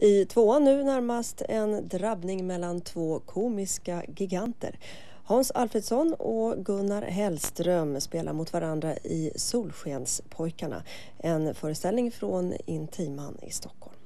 I tvåan nu närmast en drabbning mellan två komiska giganter. Hans Alfredsson och Gunnar Hellström spelar mot varandra i Solskenspojkarna, en föreställning från Intiman i Stockholm.